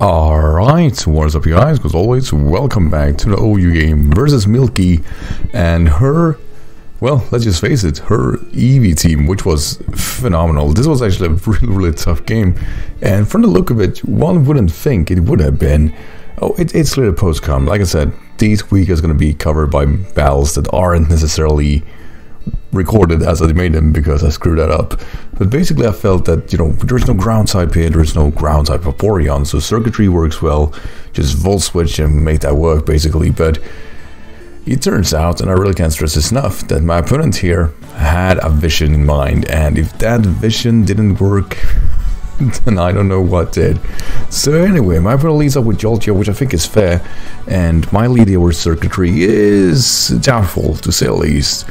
Alright, what is up you guys? As always, welcome back to the OU game versus Milky and her, well, let's just face it, her Eevee team, which was phenomenal. This was actually a really, really tough game, and from the look of it, one wouldn't think it would have been. Oh, it, it's little post-com. Like I said, this week is going to be covered by battles that aren't necessarily recorded as I made them because I screwed that up. But basically, I felt that you know there's no ground type here, there's no ground type Vaporeon, so Xurkitree works well. Just volt switch and make that work basically. But it turns out, and I really can't stress this enough, that my opponent here had a vision in mind, and if that vision didn't work. then I don't know what did. So anyway, my opponent leads up with Jolteon, which I think is fair, and my lead over Xurkitree is doubtful, to say the least.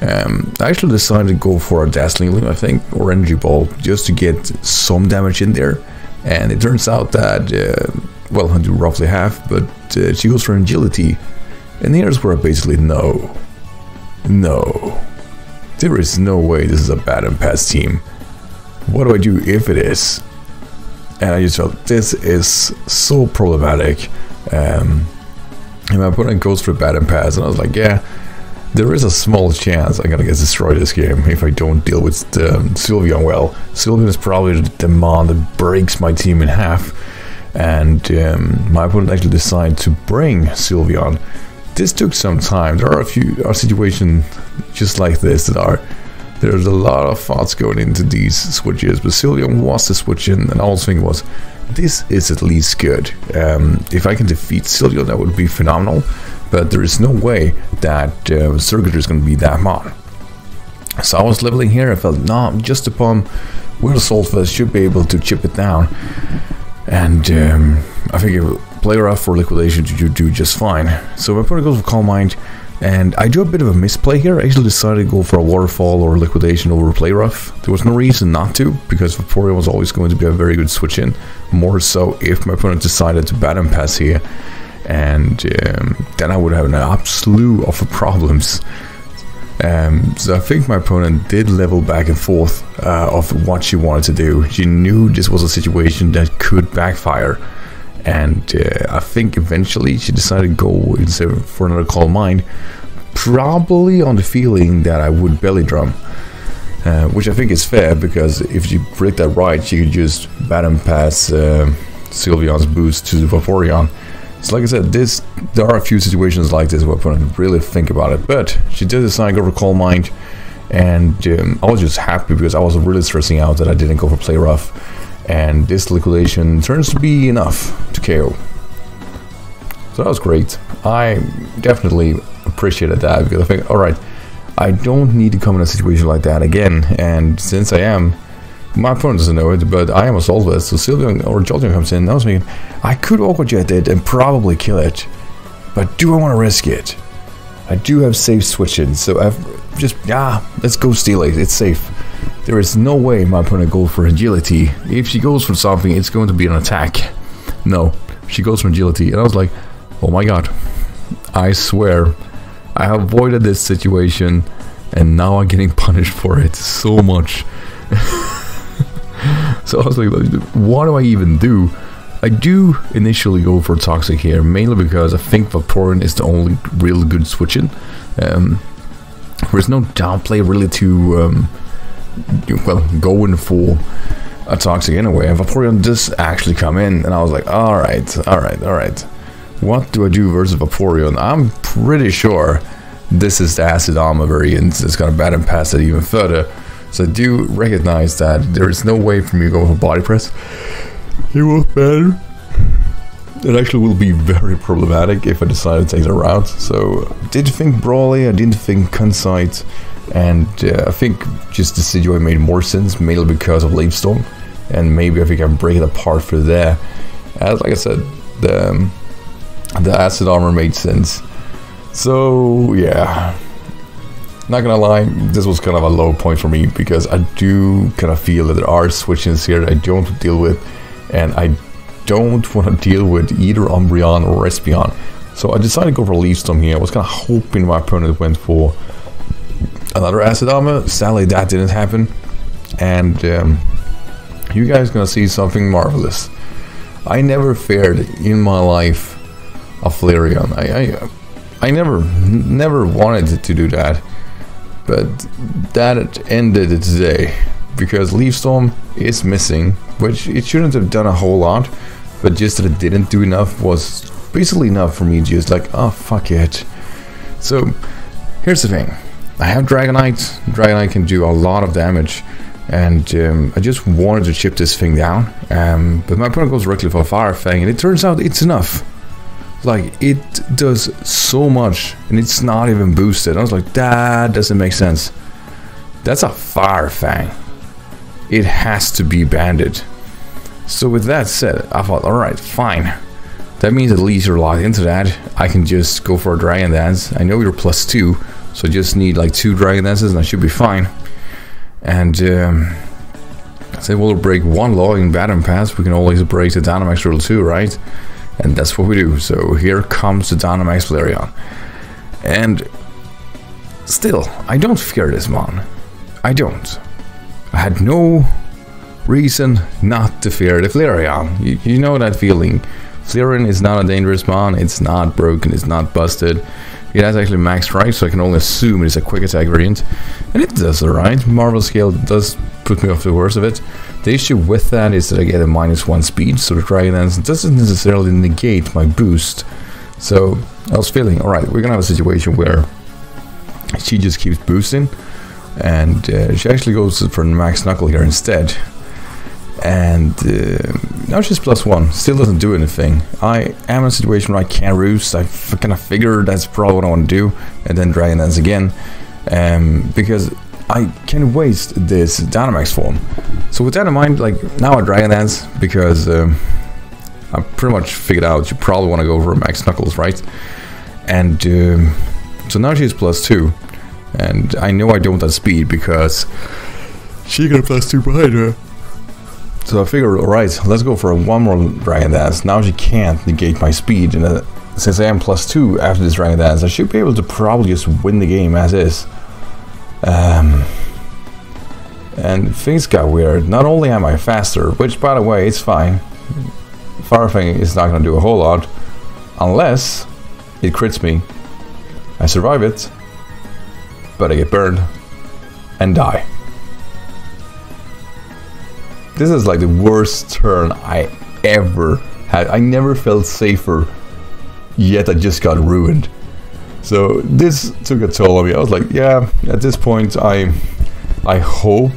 Um, I actually decided to go for a Dazzling Gleam, I think, or Energy Ball, just to get some damage in there. And it turns out that, uh, well, I do roughly half, but uh, she goes for Agility. And here's where I basically know. No. There is no way this is a Baton Pass team. What do I do if it is? And I just felt this is so problematic. Um, and my opponent goes for Baton Pass, and I was like, yeah, there is a small chance I'm gonna get destroyed this game if I don't deal with um, Sylveon well. Sylveon is probably the mon that breaks my team in half, and um, my opponent actually decided to bring Sylveon. This took some time. There are a few are situations just like this that are there's a lot of thoughts going into these switches, but Sylveon was the switch in, and I was thinking was this is at least good. Um, if I can defeat Sylveon, that would be phenomenal but there is no way that uh, Xurkitree is going to be that mod. So I was leveling here, I felt, no, just upon the Saltfest should be able to chip it down. And um, I figure play rough for liquidation to do just fine. So my opponent goes for Calm Mind, and I do a bit of a misplay here. I actually decided to go for a Waterfall or liquidation over play rough. There was no reason not to, because Vaporeon was always going to be a very good switch in. More so if my opponent decided to Baton Pass here and um, then I would have an absolute of problems. Um, so I think my opponent did level back and forth uh, of what she wanted to do. She knew this was a situation that could backfire, and uh, I think eventually she decided to go instead for another Calm Mind, probably on the feeling that I would belly drum. Uh, which I think is fair because if you predict that right, she could just Baton Pass uh, Sylveon's boost to Vaporeon so like I said, this there are a few situations like this where I really think about it. But she did decide to go for Calm Mind, and um, I was just happy because I was really stressing out that I didn't go for Play Rough. And this liquidation turns to be enough to KO. So that was great. I definitely appreciated that because I think, alright, I don't need to come in a situation like that again. And since I am, my opponent doesn't know it, but I am a Solvest, so Sylveon or Jolteon comes in. I was thinking, I could Aqua Jet it and probably kill it, but do I want to risk it? I do have safe switching, so I've just, ah, let's go steal it. It's safe. There is no way my opponent goes for agility. If she goes for something, it's going to be an attack. No, she goes for agility. And I was like, oh my god. I swear, I avoided this situation, and now I'm getting punished for it so much. So I was like, what do I even do? I do initially go for Toxic here, mainly because I think Vaporeon is the only real good switching. Um, there's no downplay really to, um, well, going for a Toxic anyway. And Vaporeon does actually come in, and I was like, alright, alright, alright. What do I do versus Vaporeon? I'm pretty sure this is the Acid Armor variant. It's gonna Baton Pass it even further. So I do recognize that there is no way for me to go for body press. It will better. It actually will be very problematic if I decide to take the route. So I did think Brawly, I didn't think Concite, and uh, I think just the situation made more sense, mainly because of Leaf Storm. And maybe I think I can break it apart for there. As like I said, the, um, the acid armor made sense. So yeah, not gonna lie, this was kind of a low point for me because I do kind of feel that there are switches here that I don't deal with, and I don't want to deal with either Umbreon or Espeon. So I decided to go for Leaf Storm here. I was kind of hoping my opponent went for another Acid Armor. Sadly, that didn't happen, and um, you guys gonna see something marvelous. I never feared in my life a Flareon. I, I, I never, never wanted to do that, but that ended today because Leaf Storm is missing, which it shouldn't have done a whole lot, but just that it didn't do enough was basically enough for me. To just like, oh fuck it. So here's the thing: I have Dragonite. Dragonite can do a lot of damage and um, I just wanted to chip this thing down. Um, but my opponent goes directly for Fire Fang, and it turns out it's enough. Like, it does so much, and it's not even boosted. I was like, that doesn't make sense. That's a Fire Fang. It has to be banded. So with that said, I thought, alright, fine. That means at least you're locked into that. I can just go for a Dragon Dance. I know you're plus two, so I just need like two Dragon Dances and I should be fine. And um, say we'll break one law in Baton Pass, we can always break the Dynamax rule too, right? And that's what we do. So here comes the Dynamax Flareon. And still, I don't fear this mon. I don't. I had no reason not to fear the Flareon. You, you know that feeling. Flareon is not a dangerous mon, it's not broken, it's not busted. It has actually max strike, so I can only assume it's a quick attack variant. And it does alright. Marvel Scale does put me off the worst of it. The issue with that is that I get a minus one speed, so the Dragon Dance doesn't necessarily negate my boost. So I was feeling, alright, we're gonna have a situation where she just keeps boosting, and uh, she actually goes for max knuckle here instead and uh, now she's plus one. Still doesn't do anything. I am in a situation where I can't roost. I kind of figure that's probably what I want to do, and then Dragon Dance again, um, because I can waste this Dynamax form. So with that in mind, like now I Dragon Dance because um, I pretty much figured out you probably want to go for Max Knuckles, right? And um, so now she's plus two, and I know I don't have speed because she got a plus two behind her. So I figured, alright, let's go for one more Dragon Dance. Now she can't negate my speed, and uh, since I am plus two after this Dragon Dance, I should be able to probably just win the game as is. Um, and things got weird. Not only am I faster, which by the way, it's fine. Firefang is not going to do a whole lot, unless it crits me. I survive it, but I get burned and die. This is like the worst turn I ever had. I never felt safer, yet I just got ruined. So this took a toll on me. I was like, yeah, at this point, I I hope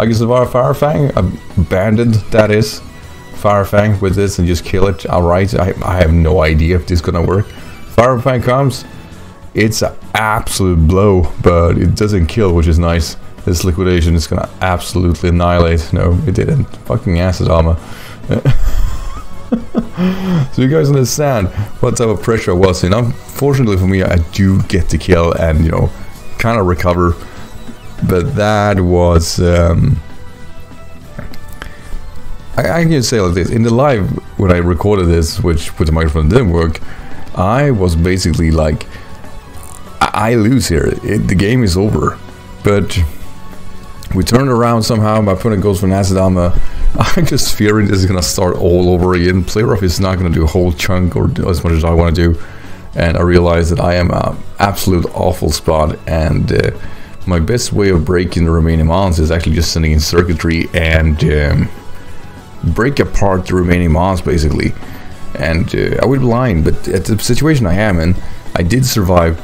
I can survive Firefang. Abandoned, that is. Firefang with this and just kill it outright. I, I have no idea if this is gonna work. Firefang comes, it's an absolute blow, but it doesn't kill, which is nice this liquidation is gonna absolutely annihilate. No, it didn't. Fucking acid armor. so you guys understand what type of pressure I was in. Unfortunately for me, I do get to kill and, you know, kind of recover. But that was... Um, I, I can say like this. In the live, when I recorded this, which with the microphone didn't work, I was basically like, I, I lose here. It, the game is over. But we turn around somehow. My opponent goes for Nasadama. I'm just fearing this is going to start all over again. Play rough is not going to do a whole chunk or as much as I want to do. And I realize that I am an absolute awful spot. And uh, my best way of breaking the remaining mons is actually just sending in Xurkitree and um, break apart the remaining mons basically. And uh, I would be lying, but at the situation I am in, I did survive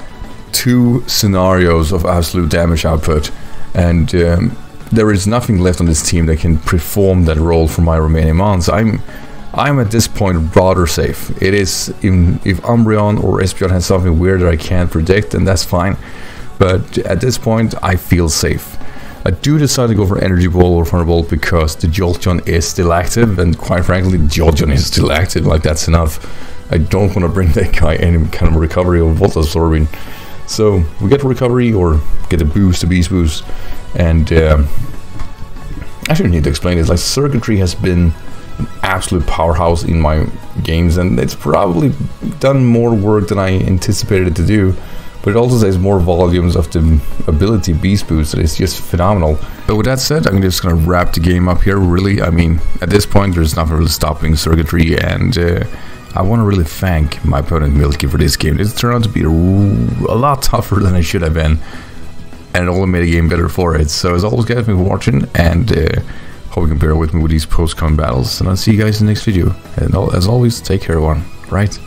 two scenarios of absolute damage output and um, there is nothing left on this team that can perform that role for my remaining mons. I'm I'm at this point rather safe. It is in, if Umbreon or Espeon has something weird that I can't predict, then that's fine. But at this point, I feel safe. I do decide to go for Energy Ball or Thunderbolt because the Jolteon is still active, and quite frankly, Jolteon is still active. Like that's enough. I don't want to bring that guy any kind of recovery or Volt Absorbing. So we get recovery or get a boost, a beast boost, and um, I shouldn't need to explain this. Like Xurkitree has been an absolute powerhouse in my games, and it's probably done more work than I anticipated it to do. but it also says more volumes of the ability beast boost. It's just phenomenal. But with that said, I'm just gonna wrap the game up here. Really, I mean, at this point, there's nothing really stopping Xurkitree, and uh, I want to really thank my opponent Milky for this game. It turned out to be a, lot tougher than it should have been, and it only made the game better for it. So as always, guys, thanks for watching, and uh, hope you can bear with me with these post-con battles. And I'll see you guys in the next video. And as always, take care, everyone. Right?